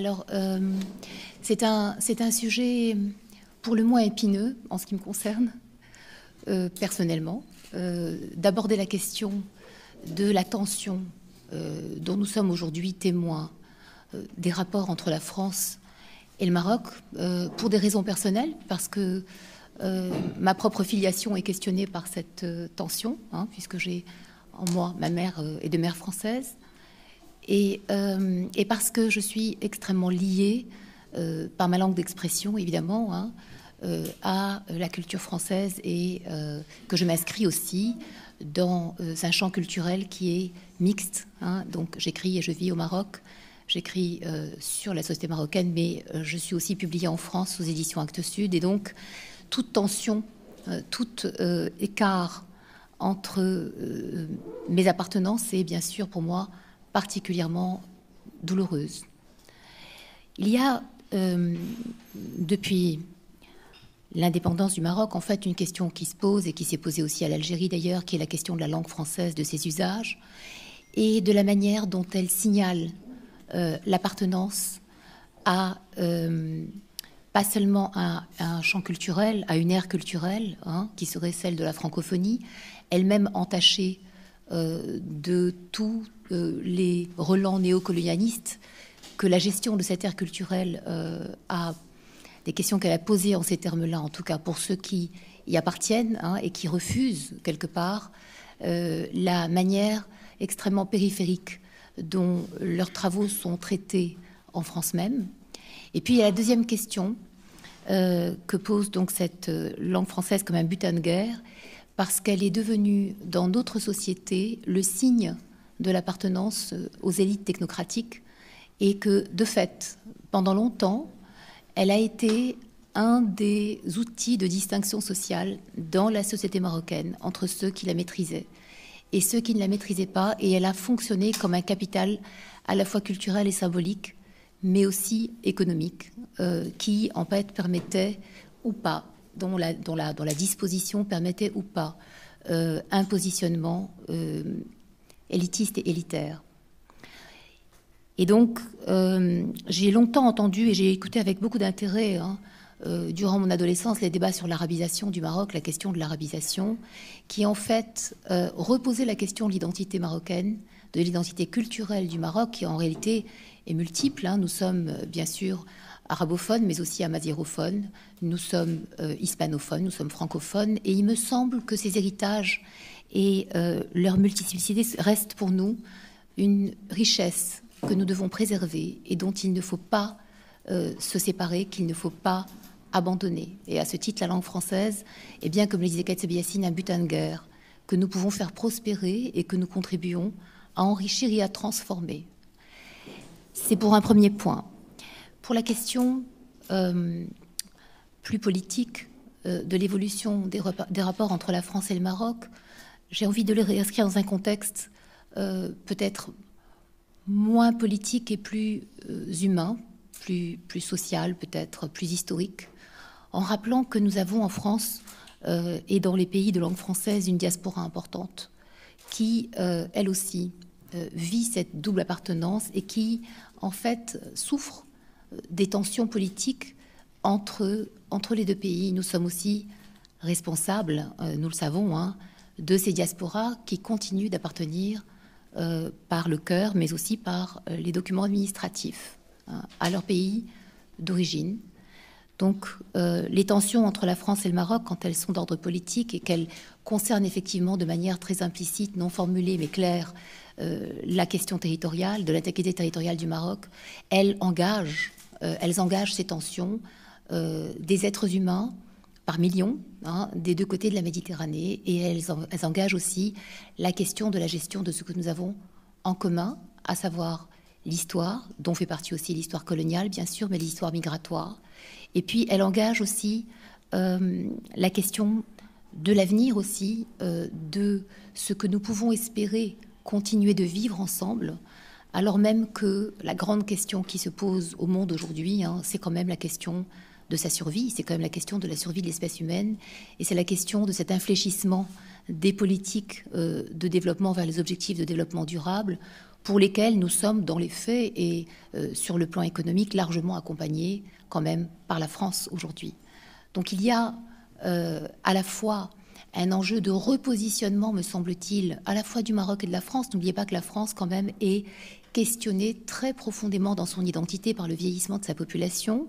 Alors, c'est un, un sujet pour le moins épineux en ce qui me concerne, personnellement. D'aborder la question de la tension dont nous sommes aujourd'hui témoins, des rapports entre la France et le Maroc, pour des raisons personnelles, parce que euh, ma propre filiation est questionnée par cette euh, tension, hein, puisque j'ai en moi ma mère euh, est de mère française, et, parce que je suis extrêmement liée par ma langue d'expression, évidemment, hein, à la culture française et que je m'inscris aussi dans un champ culturel qui est mixte. Hein. donc j'écris et je vis au Maroc. J'écris sur la société marocaine, mais je suis aussi publiée en France aux éditions Actes Sud. Et donc, toute tension, euh, tout euh, écart entre euh, mes appartenances est bien sûr pour moi particulièrement douloureuse. Il y a depuis l'indépendance du Maroc, en fait, une question qui se pose et qui s'est posée aussi à l'Algérie d'ailleurs, qui est la question de la langue française, de ses usages et de la manière dont elle signale l'appartenance à pas seulement à, un champ culturel, à une ère culturelle, hein, qui serait celle de la francophonie, elle-même entachée euh, de tous euh, les relents néocolonialistes, que la gestion de cette ère culturelle euh, a. Des questions qu'elle a posées en ces termes-là, en tout cas pour ceux qui y appartiennent hein, et qui refusent quelque part la manière extrêmement périphérique dont leurs travaux sont traités en France même, et puis il y a la deuxième question euh, que pose donc cette euh, langue française comme un butin de guerre, parce qu'elle est devenue dans d'autres sociétés le signe de l'appartenance euh, aux élites technocratiques, et que de fait, pendant longtemps, elle a été un des outils de distinction sociale dans la société marocaine entre ceux qui la maîtrisaient et ceux qui ne la maîtrisaient pas, et elle a fonctionné comme un capital à la fois culturel et symbolique mais aussi économique, euh, qui en fait permettait ou pas, dont la, disposition permettait ou pas euh, un positionnement euh, élitiste et élitaire. Et donc, j'ai longtemps entendu et j'ai écouté avec beaucoup d'intérêt, hein, durant mon adolescence, les débats sur l'arabisation du Maroc, la question de l'arabisation, qui en fait reposait la question de l'identité marocaine, de l'identité culturelle du Maroc, qui en réalité est multiple. Hein. Nous sommes euh, bien sûr arabophones, mais aussi amazigophones. Nous sommes euh, hispanophones, nous sommes francophones. Et il me semble que ces héritages et euh, leur multiplicité restent pour nous une richesse que nous devons préserver et dont il ne faut pas se séparer, qu'il ne faut pas abandonner. Et à ce titre, la langue française est bien, comme le disait Katsebiassine, un butin de guerre que nous pouvons faire prospérer et que nous contribuons à enrichir et à transformer. C'est pour un premier point. Pour la question euh, plus politique euh, de l'évolution des, rapports entre la France et le Maroc, j'ai envie de les réinscrire dans un contexte euh, peut-être moins politique et plus humain, plus, social, peut-être plus historique, en rappelant que nous avons en France et dans les pays de langue française une diaspora importante qui, elle aussi, vit cette double appartenance et qui, en fait, souffre des tensions politiques entre, entre les deux pays. Nous sommes aussi responsables, euh, nous le savons, hein, de ces diasporas qui continuent d'appartenir euh, par le cœur, mais aussi par les documents administratifs hein, à leur pays d'origine. Donc les tensions entre la France et le Maroc, quand elles sont d'ordre politique et qu'elles concernent effectivement de manière très implicite, non formulée mais claire, euh, la question territoriale, de l'intégrité territoriale du Maroc, elles engagent, euh, elles engagent ces tensions euh, des êtres humains par millions hein, des deux côtés de la Méditerranée et elles, elles, engagent aussi la question de la gestion de ce que nous avons en commun, à savoir l'histoire, dont fait partie aussi l'histoire coloniale, bien sûr, mais l'histoire migratoire. Et puis, elles engagent aussi la question de l'avenir aussi, de ce que nous pouvons espérer continuer de vivre ensemble, alors même que la grande question qui se pose au monde aujourd'hui, hein, c'est quand même la question de sa survie, c'est quand même la question de la survie de l'espèce humaine, et c'est la question de cet infléchissement des politiques de développement vers les objectifs de développement durable pour lesquels nous sommes dans les faits et sur le plan économique largement accompagnés quand même par la France aujourd'hui. Donc il y a à la fois un enjeu de repositionnement, me semble-t-il, à la fois du Maroc et de la France. N'oubliez pas que la France, quand même, est questionnée très profondément dans son identité par le vieillissement de sa population,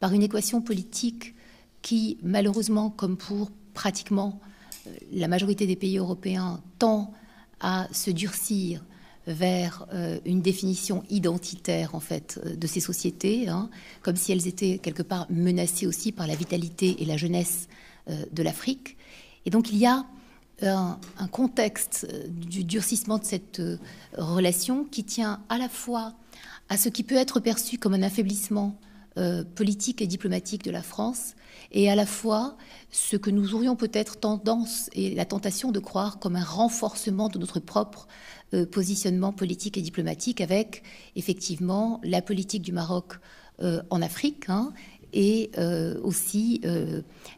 par une équation politique qui, malheureusement, comme pour pratiquement euh, la majorité des pays européens, tend à se durcir vers euh, une définition identitaire en fait euh, de ces sociétés, hein, comme si elles étaient quelque part menacées aussi par la vitalité et la jeunesse de l'Afrique. Et donc il y a un, contexte euh, du durcissement de cette euh, relation qui tient à la fois à ce qui peut être perçu comme un affaiblissement euh, politique et diplomatique de la France, et à la fois ce que nous aurions peut-être tendance et la tentation de croire comme un renforcement de notre propre positionnement politique et diplomatique avec effectivement la politique du Maroc en Afrique hein, et aussi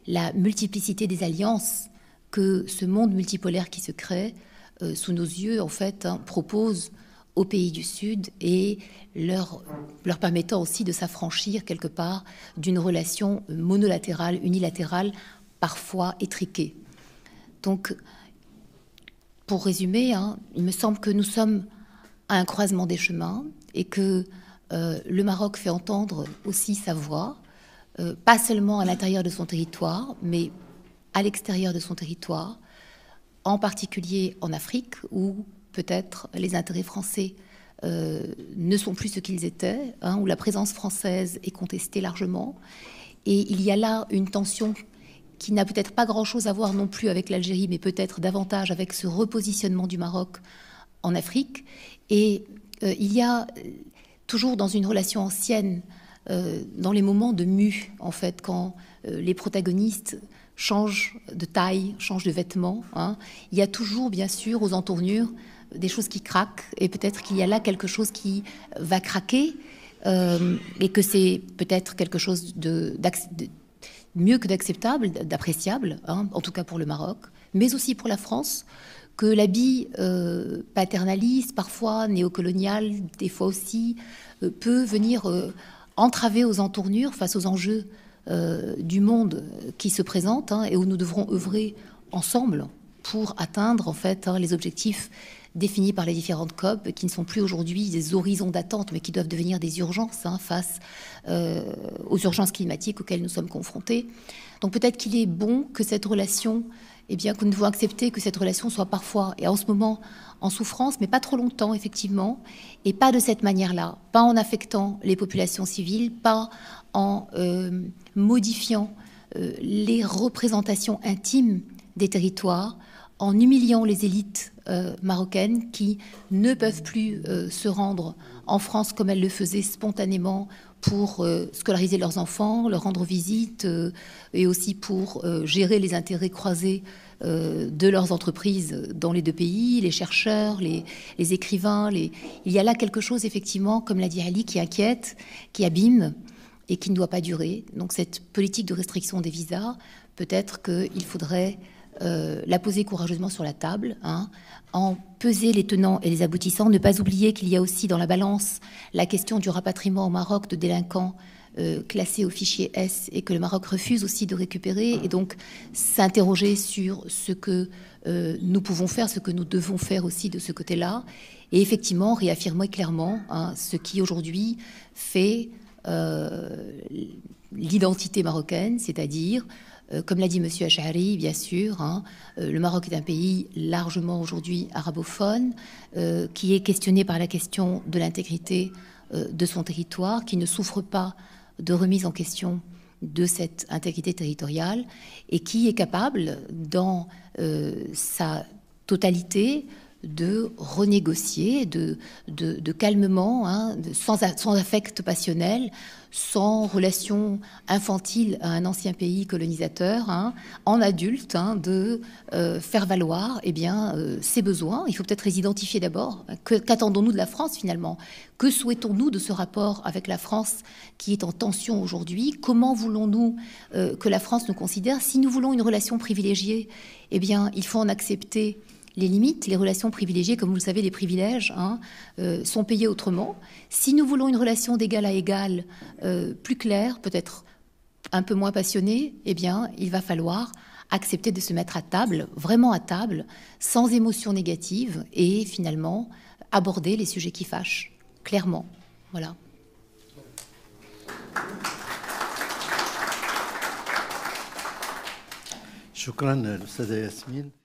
la multiplicité des alliances que ce monde multipolaire qui se crée euh, sous nos yeux, en fait, hein, propose aux pays du Sud et leur, leur permettant aussi de s'affranchir quelque part d'une relation monolatérale, unilatérale, parfois étriquée. Donc, pour résumer, hein, il me semble que nous sommes à un croisement des chemins et que euh, le Maroc fait entendre aussi sa voix, euh, pas seulement à l'intérieur de son territoire, mais à l'extérieur de son territoire, en particulier en Afrique, où peut-être les intérêts français euh, ne sont plus ce qu'ils étaient, hein, où la présence française est contestée largement. Et il y a là une tension qui n'a peut-être pas grand-chose à voir non plus avec l'Algérie, mais peut-être davantage avec ce repositionnement du Maroc en Afrique. Et euh, il y a toujours dans une relation ancienne, euh, dans les moments de mue, en fait, quand les protagonistes change de taille, change de vêtements. Hein. Il y a toujours, bien sûr, aux entournures, des choses qui craquent, et peut-être qu'il y a là quelque chose qui va craquer, euh, et que c'est peut-être quelque chose de, mieux que d'acceptable, d'appréciable, hein, en tout cas pour le Maroc, mais aussi pour la France, que l'habit euh, paternaliste, parfois néocolonial, des fois aussi, euh, peut venir entraver aux entournures face aux enjeux euh, du monde qui se présente hein, et où nous devrons œuvrer ensemble pour atteindre en fait hein, les objectifs définis par les différentes COP, qui ne sont plus aujourd'hui des horizons d'attente, mais qui doivent devenir des urgences hein, face euh, aux urgences climatiques auxquelles nous sommes confrontés. Donc peut-être qu'il est bon que cette relation, eh bien, que nous devons accepter que cette relation soit parfois, et en ce moment, en souffrance, mais pas trop longtemps, effectivement, et pas de cette manière-là, pas en affectant les populations civiles, pas en euh, modifiant euh, les représentations intimes des territoires, en humiliant les élites euh, marocaines qui ne peuvent plus se rendre en France comme elles le faisaient spontanément pour scolariser leurs enfants, leur rendre visite et aussi pour gérer les intérêts croisés de leurs entreprises dans les deux pays, les chercheurs, les, écrivains. Il y a là quelque chose, effectivement, comme l'a dit Ali, qui inquiète, qui abîme et qui ne doit pas durer. Donc cette politique de restriction des visas, peut-être qu'il faudrait euh, la poser courageusement sur la table, hein, en peser les tenants et les aboutissants, ne pas oublier qu'il y a aussi dans la balance la question du rapatriement au Maroc de délinquants euh, classés au fichier S et que le Maroc refuse aussi de récupérer, et donc s'interroger sur ce que euh, nous pouvons faire, ce que nous devons faire aussi de ce côté-là, et effectivement réaffirmer clairement hein, ce qui aujourd'hui fait l'identité marocaine, c'est-à-dire, euh, comme l'a dit M. Achari, bien sûr, hein, euh, le Maroc est un pays largement aujourd'hui arabophone, qui est questionné par la question de l'intégrité de son territoire, qui ne souffre pas de remise en question de cette intégrité territoriale et qui est capable, dans sa totalité, de renégocier, de, calmement, hein, sans, sans, affect passionnel, sans relation infantile à un ancien pays colonisateur, hein, en adulte, hein, de euh, faire valoir eh bien, euh, ses besoins. Il faut peut-être les identifier d'abord. Qu'attendons-nous de la France finalement? Que souhaitons-nous de ce rapport avec la France qui est en tension aujourd'hui? Comment voulons-nous euh, que la France nous considère? Si nous voulons une relation privilégiée, eh bien, il faut en accepter les limites, les relations privilégiées, comme vous le savez, les privilèges hein, euh, sont payés autrement. Si nous voulons une relation d'égal à égal euh, plus claire, peut-être un peu moins passionnée, eh bien, il va falloir accepter de se mettre à table, vraiment à table, sans émotion négative, et finalement aborder les sujets qui fâchent, clairement. Voilà.